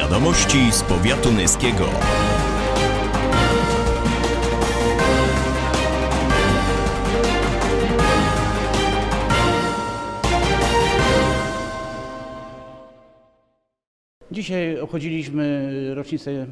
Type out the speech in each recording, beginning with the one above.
Wiadomości z powiatu nyskiego. Dzisiaj obchodziliśmy rocznicę e,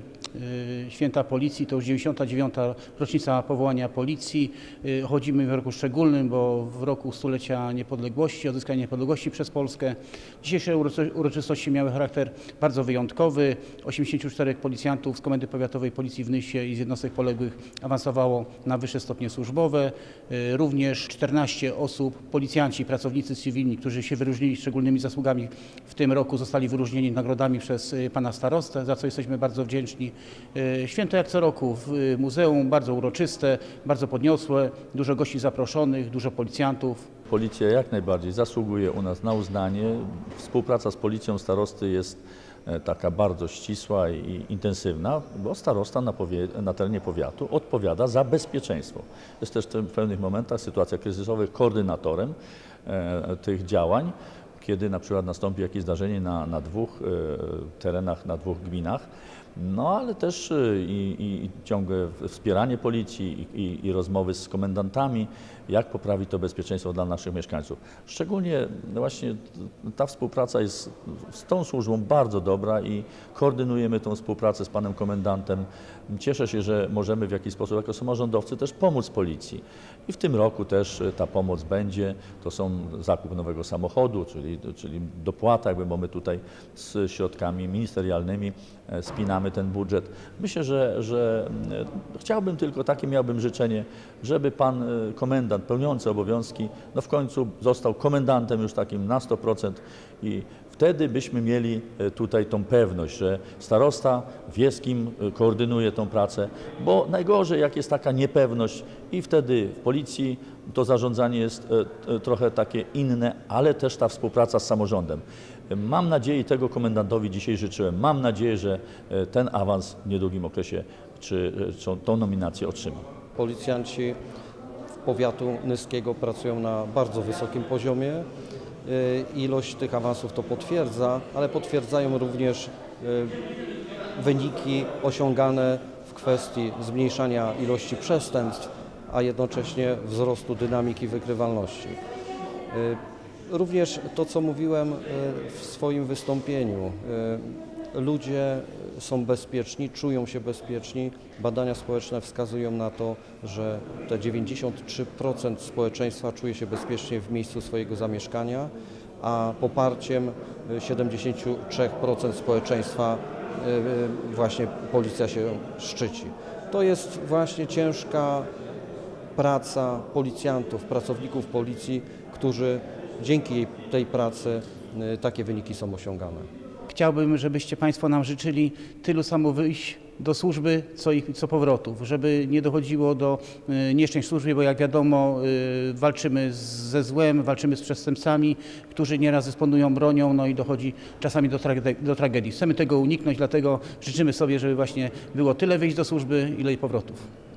święta policji, to już 99. rocznica powołania policji. E, Chodzimy w roku szczególnym, bo w roku stulecia niepodległości, odzyskania niepodległości przez Polskę. Dzisiejsze uroczy- uroczystości miały charakter bardzo wyjątkowy. 84 policjantów z Komendy Powiatowej Policji w Nysie i z jednostek poległych awansowało na wyższe stopnie służbowe. E, Również 14 osób, policjanci, pracownicy cywilni, którzy się wyróżnili szczególnymi zasługami w tym roku, zostali wyróżnieni nagrodami przez y, pana starostę, za co jesteśmy bardzo wdzięczni. Y, Święto jak co roku w y, muzeum, bardzo uroczyste, bardzo podniosłe, dużo gości zaproszonych, dużo policjantów. Policja jak najbardziej zasługuje u nas na uznanie. Współpraca z policją starosty jest e, taka bardzo ścisła i intensywna, bo starosta na, na terenie powiatu odpowiada za bezpieczeństwo. Jest też w pewnych momentach sytuacjach kryzysowych koordynatorem e, tych działań, kiedy na przykład nastąpi jakieś zdarzenie na, na dwóch e, terenach, na dwóch gminach. No ale też e, i, i ciągłe wspieranie policji i, i, rozmowy z komendantami, jak poprawić to bezpieczeństwo dla naszych mieszkańców. Szczególnie no właśnie ta współpraca jest z tą służbą bardzo dobra i koordynujemy tą współpracę z panem komendantem. Cieszę się, że możemy w jakiś sposób jako samorządowcy też pomóc policji. I w tym roku też e, ta pomoc będzie. To są zakup nowego samochodu, czyli, czyli dopłata, jakby, bo my tutaj z środkami ministerialnymi e, spinamy ten budżet. Myślę, że, że e, chciałbym tylko takie miałbym życzenie, żeby pan e, komendant pełniący obowiązki, no w końcu został komendantem już takim na 100% i wtedy byśmy mieli e, tutaj tą pewność, że starosta wie z kim e, koordynuje tą pracę, bo najgorzej jak jest taka niepewność i wtedy w policji to zarządzanie jest e, trochę takie inne, ale też ta współpraca z samorządem. Mam nadzieję, tego komendantowi dzisiaj życzyłem, mam nadzieję, że ten awans w niedługim okresie czy, czy tą nominację otrzyma. Policjanci powiatu nyskiego pracują na bardzo wysokim poziomie. Y, Ilość tych awansów to potwierdza, ale potwierdzają również y, wyniki osiągane w kwestii zmniejszania ilości przestępstw, a jednocześnie wzrostu dynamiki wykrywalności. Y, Również to, co mówiłem w swoim wystąpieniu, ludzie są bezpieczni, czują się bezpieczni. Badania społeczne wskazują na to, że te 93% społeczeństwa czuje się bezpiecznie w miejscu swojego zamieszkania, a poparciem y, 73% społeczeństwa y, y, właśnie policja się szczyci. To jest właśnie ciężka praca policjantów, pracowników policji, którzy dzięki tej pracy y, takie wyniki są osiągane. Chciałbym, żebyście Państwo nam życzyli tylu samo wyjść do służby, co, ich, co powrotów, żeby nie dochodziło do y, nieszczęść w służbie, bo jak wiadomo y, walczymy ze złem, walczymy z przestępcami, którzy nieraz dysponują bronią, no i dochodzi czasami do, trage- do tragedii. Chcemy tego uniknąć, dlatego życzymy sobie, żeby właśnie było tyle wyjść do służby, ile i powrotów.